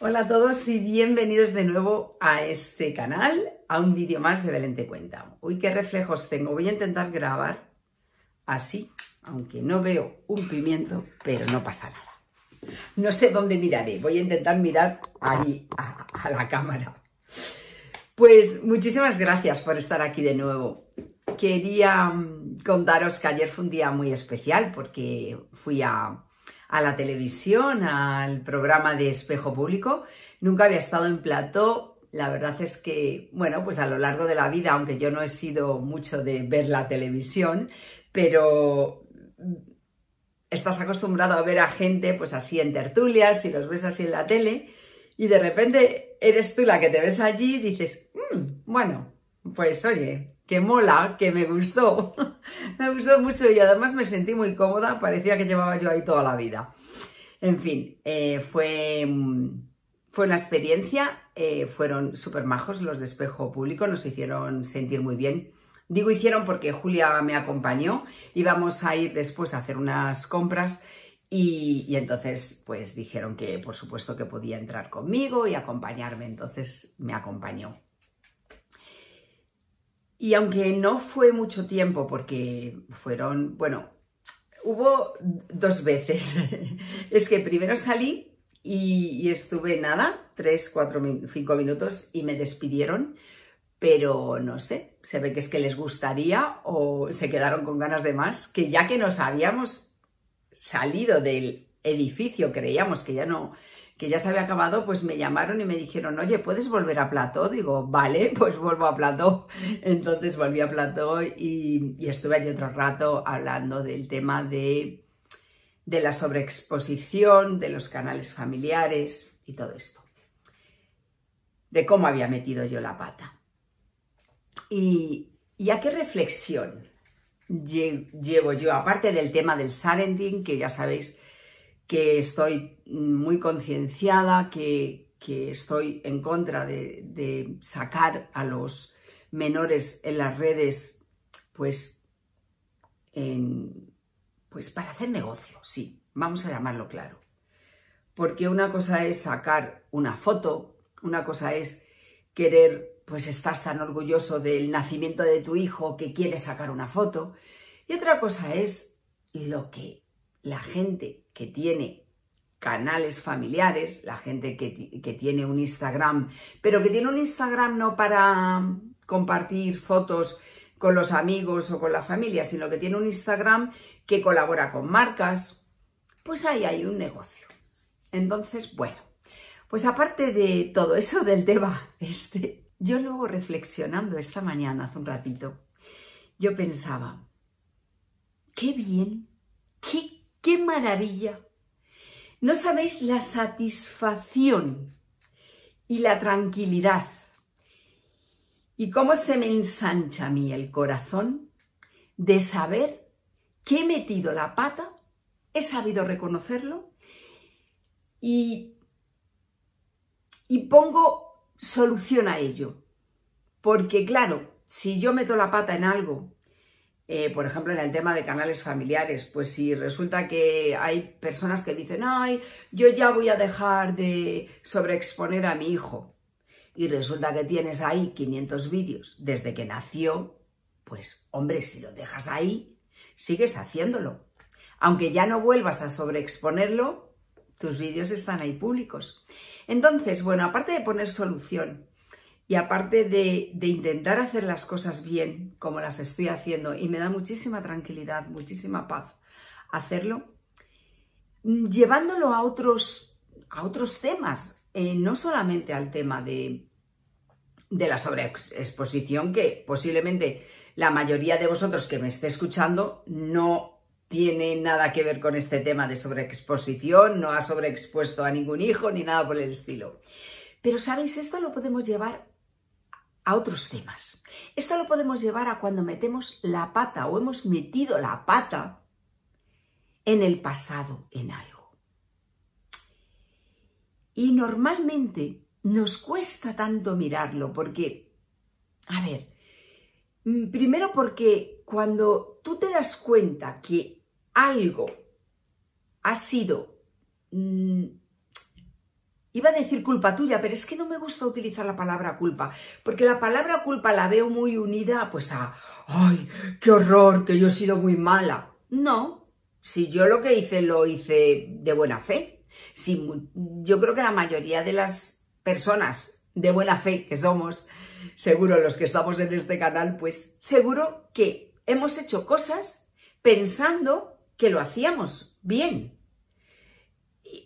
Hola a todos y bienvenidos de nuevo a este canal, a un vídeo más de Belén Te Cuenta. Uy, qué reflejos tengo. Voy a intentar grabar así, aunque no veo un pimiento, pero no pasa nada. No sé dónde miraré, voy a intentar mirar ahí a, a la cámara. Pues muchísimas gracias por estar aquí de nuevo. Quería mm, contaros que ayer fue un día muy especial porque fui a a la televisión, al programa de espejo público. Nunca había estado en plató. La verdad es que, bueno, pues a lo largo de la vida, aunque yo no he sido mucho de ver la televisión, pero estás acostumbrado a ver a gente pues así en tertulias y los ves así en la tele y de repente eres tú la que te ves allí y dices, mm, bueno, pues oye, que mola, que me gustó. me gustó mucho y además me sentí muy cómoda, parecía que llevaba yo ahí toda la vida. En fin, eh, fue, fue una experiencia, eh, fueron súper majos los de espejo público, nos hicieron sentir muy bien. Digo hicieron porque Julia me acompañó, íbamos a ir después a hacer unas compras y, y, entonces pues dijeron que por supuesto que podía entrar conmigo y acompañarme, entonces me acompañó. Y aunque no fue mucho tiempo, porque fueron, bueno, hubo dos veces. es que primero salí y, estuve nada, tres, cuatro, cinco minutos y me despidieron, pero no sé, se ve que es que les gustaría o se quedaron con ganas de más, que ya que nos habíamos salido del edificio, creíamos que ya no que ya se había acabado, pues me llamaron y me dijeron, oye, ¿puedes volver a Plató? Digo, vale, pues vuelvo a Plató. Entonces volví a Plató y, estuve allí otro rato hablando del tema de, de la sobreexposición, de los canales familiares y todo esto. De cómo había metido yo la pata. Y, y a qué reflexión llevo yo, aparte del tema del Sarenting, que ya sabéis que estoy muy concienciada, que, estoy en contra de, sacar a los menores en las redes, pues, pues para hacer negocio, sí, vamos a llamarlo claro. Porque una cosa es sacar una foto, una cosa es querer, pues estar tan orgulloso del nacimiento de tu hijo que quiere sacar una foto, y otra cosa es lo que la gente que tiene canales familiares, la gente que, tiene un Instagram, pero que tiene un Instagram no para compartir fotos con los amigos o con la familia, sino que tiene un Instagram que colabora con marcas, pues ahí hay un negocio. Entonces, bueno, pues aparte de todo eso del tema este, yo luego reflexionando esta mañana, hace un ratito, yo pensaba, qué bien, qué, qué maravilla no sabéis la satisfacción y la tranquilidad y cómo se me ensancha a mí el corazón de saber que he metido la pata, he sabido reconocerlo y, y pongo solución a ello. Porque claro, si yo meto la pata en algo eh, por ejemplo, en el tema de canales familiares, pues si resulta que hay personas que dicen, ay, yo ya voy a dejar de sobreexponer a mi hijo, y resulta que tienes ahí 500 vídeos desde que nació, pues hombre, si lo dejas ahí, sigues haciéndolo. Aunque ya no vuelvas a sobreexponerlo, tus vídeos están ahí públicos. Entonces, bueno, aparte de poner solución y aparte de, intentar hacer las cosas bien, como las estoy haciendo, y me da muchísima tranquilidad, muchísima paz hacerlo, llevándolo a otros, a otros temas, eh, no solamente al tema de, de la sobreexposición, que posiblemente la mayoría de vosotros que me esté escuchando no tiene nada que ver con este tema de sobreexposición, no ha sobreexpuesto a ningún hijo ni nada por el estilo. Pero, ¿sabéis? Esto lo podemos llevar a otros temas. Esto lo podemos llevar a cuando metemos la pata o hemos metido la pata en el pasado en algo. Y normalmente nos cuesta tanto mirarlo porque, a ver, mm, primero porque cuando tú te das cuenta que algo ha sido mm, Iba a decir culpa tuya, pero es que no me gusta utilizar la palabra culpa, porque la palabra culpa la veo muy unida pues a, ay, qué horror, que yo he sido muy mala. No, si yo lo que hice lo hice de buena fe. Si, yo creo que la mayoría de las personas de buena fe que somos, seguro los que estamos en este canal, pues seguro que hemos hecho cosas pensando que lo hacíamos bien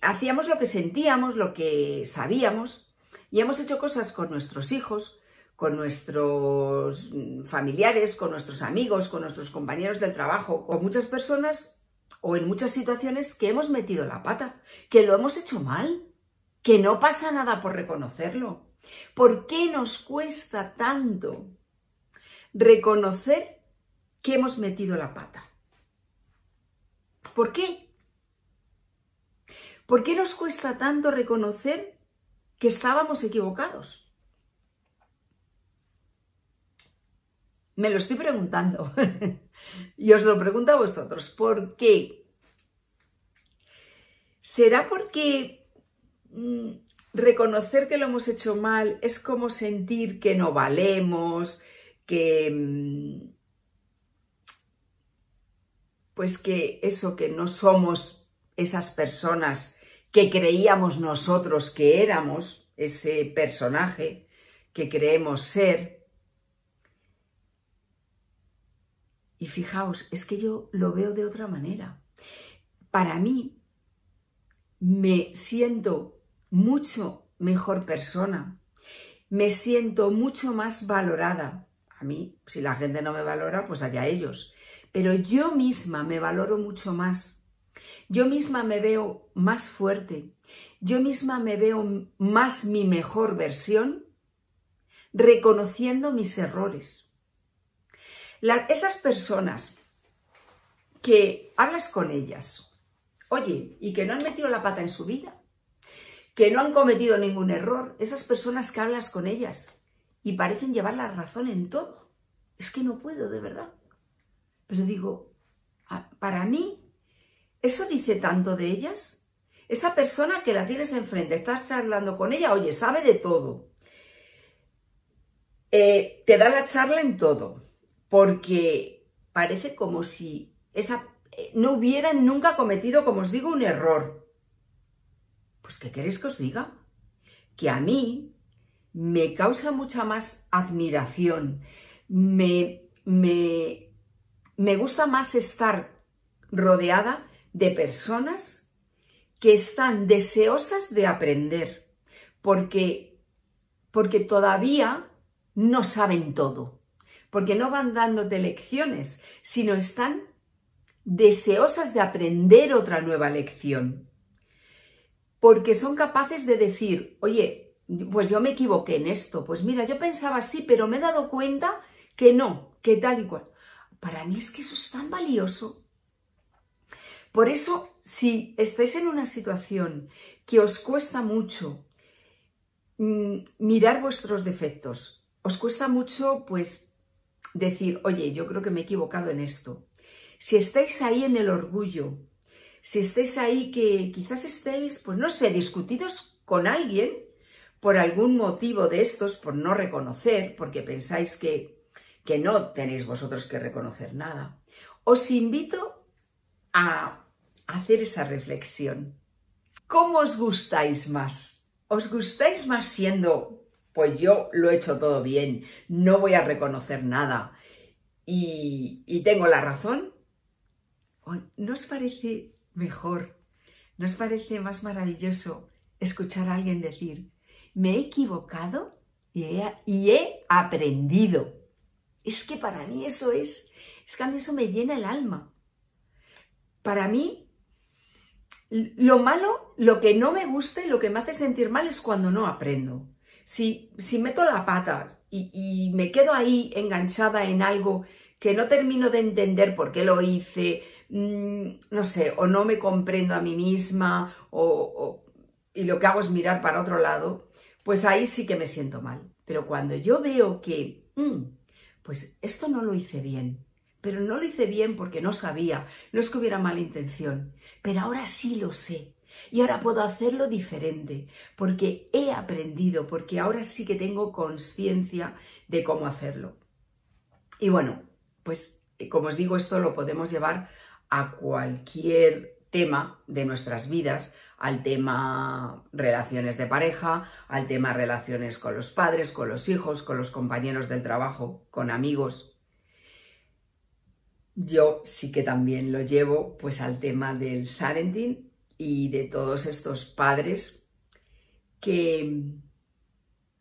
hacíamos lo que sentíamos, lo que sabíamos, y hemos hecho cosas con nuestros hijos, con nuestros familiares, con nuestros amigos, con nuestros compañeros del trabajo, con muchas personas o en muchas situaciones que hemos metido la pata, que lo hemos hecho mal, que no pasa nada por reconocerlo. ¿Por qué nos cuesta tanto reconocer que hemos metido la pata? ¿Por qué? ¿Por qué nos cuesta tanto reconocer que estábamos equivocados? Me lo estoy preguntando. y os lo pregunto a vosotros. ¿Por qué? ¿Será porque mm, reconocer que lo hemos hecho mal es como sentir que no valemos, que... Mm, pues que eso, que no somos esas personas que creíamos nosotros que éramos, ese personaje que creemos ser. Y fijaos, es que yo lo veo de otra manera. Para mí, me siento mucho mejor persona, me siento mucho más valorada. A mí, si la gente no me valora, pues allá ellos. Pero yo misma me valoro mucho más yo misma me veo más fuerte, yo misma me veo más mi mejor versión, reconociendo mis errores. esas personas que hablas con ellas, oye, y que no han metido la pata en su vida, que no han cometido ningún error, esas personas que hablas con ellas y parecen llevar la razón en todo. Es que no puedo, de verdad. Pero digo, para mí ¿Eso dice tanto de ellas? Esa persona que la tienes enfrente, estás charlando con ella, oye, sabe de todo. Eh, te da la charla en todo, porque parece como si esa, eh, no hubieran nunca cometido, como os digo, un error. Pues, ¿qué queréis que os diga? Que a mí me causa mucha más admiración, me, me, me gusta más estar rodeada de personas que están deseosas de aprender, porque, porque todavía no saben todo, porque no van dándote lecciones, sino están deseosas de aprender otra nueva lección, porque son capaces de decir, oye, pues yo me equivoqué en esto, pues mira, yo pensaba así, pero me he dado cuenta que no, que tal y cual. Para mí es que eso es tan valioso por eso, si estáis en una situación que os cuesta mucho mm, mirar vuestros defectos, os cuesta mucho, pues, decir, oye, yo creo que me he equivocado en esto. Si estáis ahí en el orgullo, si estáis ahí que quizás estéis, pues no sé, discutidos con alguien por algún motivo de estos, por no reconocer, porque pensáis que, que no tenéis vosotros que reconocer nada, os invito a hacer esa reflexión. ¿Cómo os gustáis más? ¿Os gustáis más siendo, pues yo lo he hecho todo bien, no voy a reconocer nada y, tengo la razón? ¿No os parece mejor, no os parece más maravilloso escuchar a alguien decir, me he equivocado y he, y he aprendido? Es que para mí eso es, es que a mí eso me llena el alma. Para mí lo malo, lo que no me gusta y lo que me hace sentir mal es cuando no aprendo. Si, si meto la pata y, me quedo ahí enganchada en algo que no termino de entender por qué lo hice, mm, no sé, o no me comprendo a mí misma, o, y lo que hago es mirar para otro lado, pues ahí sí que me siento mal. Pero cuando yo veo que, mm, pues esto no lo hice bien, pero no lo hice bien porque no sabía, no es que hubiera mala intención, pero ahora sí lo sé, Y ahora puedo hacerlo diferente, porque he aprendido, porque ahora sí que tengo conciencia de cómo hacerlo. Y bueno, pues como os digo, esto lo podemos llevar a cualquier tema de nuestras vidas, al tema relaciones de pareja, al tema relaciones con los padres, con los hijos, con los compañeros del trabajo, con amigos. Yo sí que también lo llevo pues al tema del parenting y de todos estos padres que,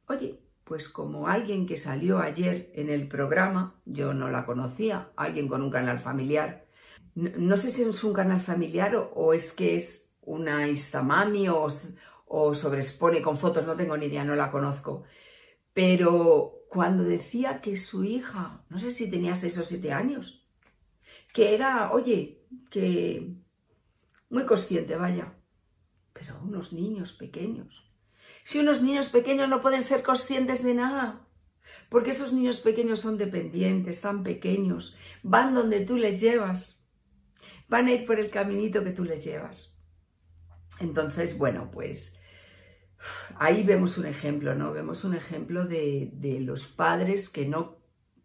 oye, pues como alguien que salió ayer en el programa, yo no la conocía, alguien con un canal familiar, no, sé si es un canal familiar o es que es una Istamami o, o sobreexpone con fotos, no tengo ni idea, no la conozco. Pero cuando decía que su hija, no sé si tenía seis o siete años, que era, oye, que muy consciente, vaya, pero unos niños pequeños. Si unos niños pequeños no pueden ser conscientes de nada, porque esos niños pequeños son dependientes, tan pequeños, van donde tú les llevas, van a ir por el caminito que tú les llevas. Entonces, bueno, pues ahí vemos un ejemplo, ¿no? Vemos un ejemplo de, los padres que no,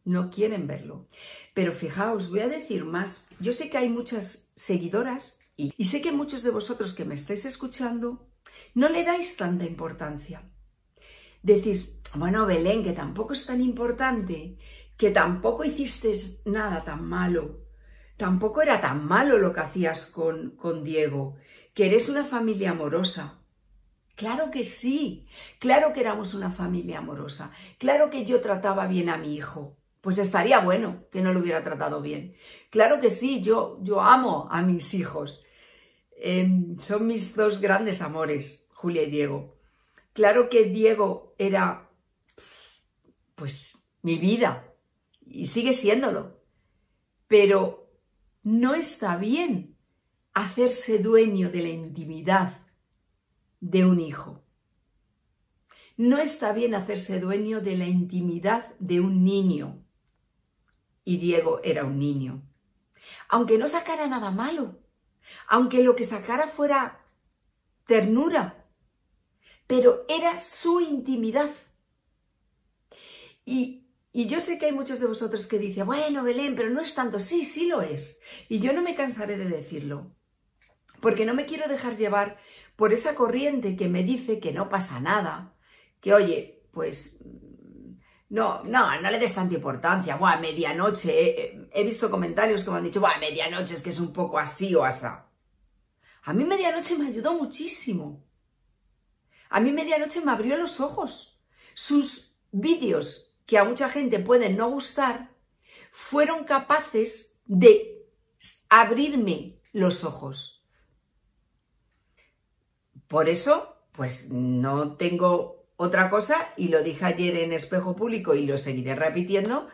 no quieren verlo. Pero fijaos, voy a decir más. Yo sé que hay muchas seguidoras y, sé que muchos de vosotros que me estáis escuchando no le dais tanta importancia. Decís, bueno, Belén, que tampoco es tan importante, que tampoco hiciste nada tan malo, tampoco era tan malo lo que hacías con, con Diego, que eres una familia amorosa. Claro que sí, claro que éramos una familia amorosa, claro que yo trataba bien a mi hijo. Pues estaría bueno que no lo hubiera tratado bien. Claro que sí, yo, yo amo a mis hijos. Em, son mis dos grandes amores, Julia y Diego. Claro que Diego era, pues, mi vida y sigue siéndolo. Pero no está bien hacerse dueño de la intimidad de un hijo. No está bien hacerse dueño de la intimidad de un niño. Y Diego era un niño. Aunque no sacara nada malo, aunque lo que sacara fuera ternura, pero era su intimidad. Y, yo sé que hay muchos de vosotros que dicen, bueno, Belén, pero no es tanto. Sí, sí lo es. Y yo no me cansaré de decirlo porque no me quiero dejar llevar por esa corriente que me dice que no pasa nada, que oye, pues no, no, no le des tanta importancia, buah, medianoche, he visto comentarios que me han dicho, buah, medianoche es que es un poco así o asá. A mí medianoche me ayudó muchísimo. A mí medianoche me abrió los ojos. Sus vídeos, que a mucha gente pueden no gustar, fueron capaces de abrirme los ojos. Por eso, pues no tengo otra cosa, y lo dije ayer en espejo público y lo seguiré repitiendo,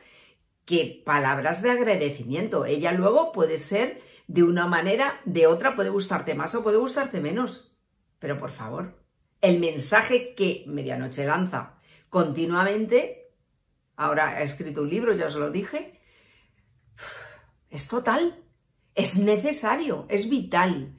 que palabras de agradecimiento. Ella luego puede ser de una manera, de otra, puede gustarte más o puede gustarte menos. Pero por favor, el mensaje que Medianoche lanza continuamente, ahora ha escrito un libro, ya os lo dije, es total, es necesario, es vital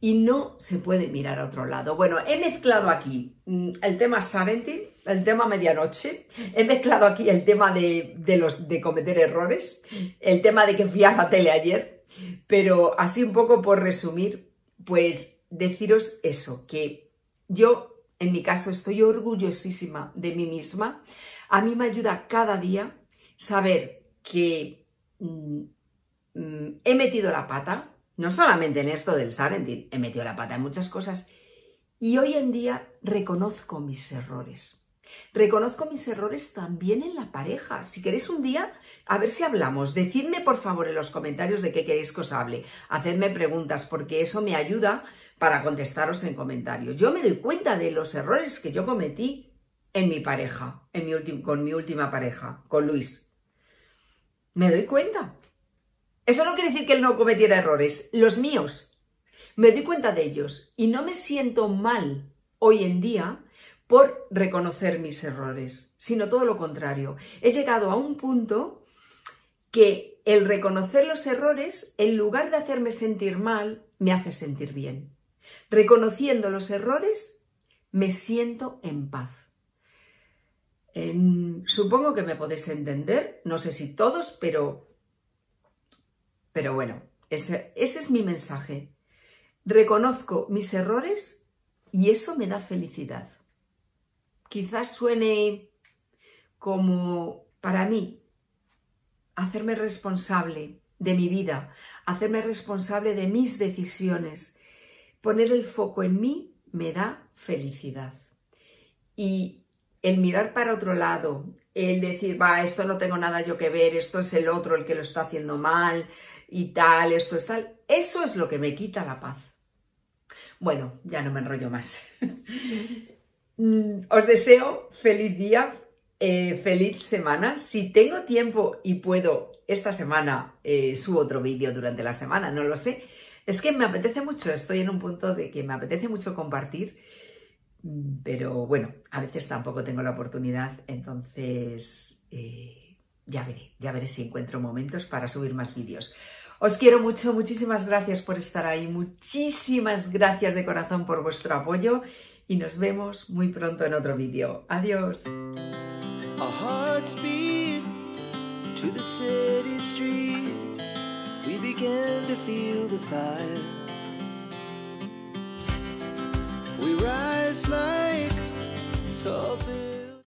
y no se puede mirar a otro lado. Bueno, he mezclado aquí mm, el tema Sarentin, el tema medianoche, he mezclado aquí el tema de, los, de cometer errores, el tema de que fui a la tele ayer, pero así un poco por resumir, pues deciros eso, que yo en mi caso estoy orgullosísima de mí misma, a mí me ayuda cada día saber que mm, mm, he metido la pata, no solamente en esto del Sarentin, he metido la pata en muchas cosas y hoy en día reconozco mis errores. Reconozco mis errores también en la pareja. Si queréis un día, a ver si hablamos. Decidme por favor en los comentarios de qué queréis que os hable. Hacedme preguntas porque eso me ayuda para contestaros en comentarios. Yo me doy cuenta de los errores que yo cometí en mi pareja, en con mi última pareja, con Luis. Me doy cuenta. Eso no quiere decir que él no cometiera errores, los míos. Me doy cuenta de ellos y no me siento mal hoy en día por reconocer mis errores, sino todo lo contrario. He llegado a un punto que el reconocer los errores, en lugar de hacerme sentir mal, me hace sentir bien. Reconociendo los errores, me siento en paz. supongo que me podéis entender, no sé si todos, pero, pero bueno, ese, es mi mensaje. Reconozco mis errores y eso me da felicidad. Quizás suene como para mí hacerme responsable de mi vida, hacerme responsable de mis decisiones, poner el foco en mí me da felicidad. Y el mirar para otro lado, el decir, va, esto no tengo nada yo que ver, esto es el otro el que lo está haciendo mal y tal, esto es tal, eso es lo que me quita la paz. Bueno, ya no me enrollo más. Mm, os deseo feliz día, eh, feliz semana. Si tengo tiempo y puedo, esta semana eh, subo otro vídeo durante la semana, no lo sé. Es que me apetece mucho, estoy en un punto de que me apetece mucho compartir, mm, pero bueno, a veces tampoco tengo la oportunidad, entonces eh, ya veré, ya veré si encuentro momentos para subir más vídeos. Os quiero mucho, muchísimas gracias por estar ahí, muchísimas gracias de corazón por vuestro apoyo y nos vemos muy pronto en otro vídeo. Adiós. we rise like